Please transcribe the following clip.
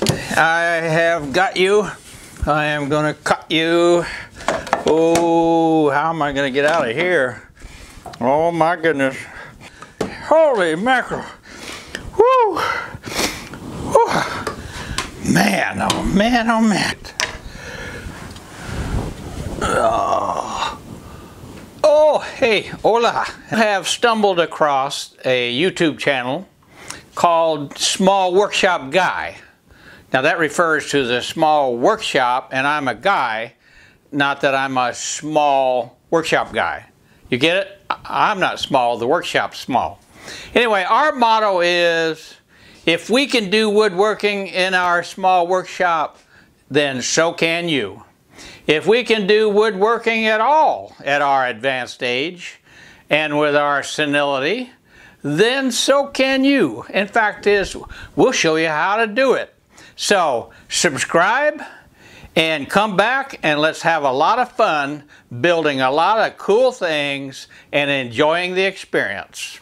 I have got you. I am to cut you. Oh, how am I to get out of here? Oh my goodness. Holy mackerel. Woo. Woo. Man, oh man, oh man. Oh. oh, hey, hola. I have stumbled across a YouTube channel called Small Workshop Guy. Now that refers to the small workshop and I'm a guy, not that I'm a small workshop guy. You get it? I'm not small, the workshop's small. Anyway, our motto is if we can do woodworking in our small workshop, then so can you. If we can do woodworking at all at our advanced age and with our senility, then so can you. In fact is, we'll show you how to do it. So subscribe and come back and let's have a lot of fun building a lot of cool things and enjoying the experience.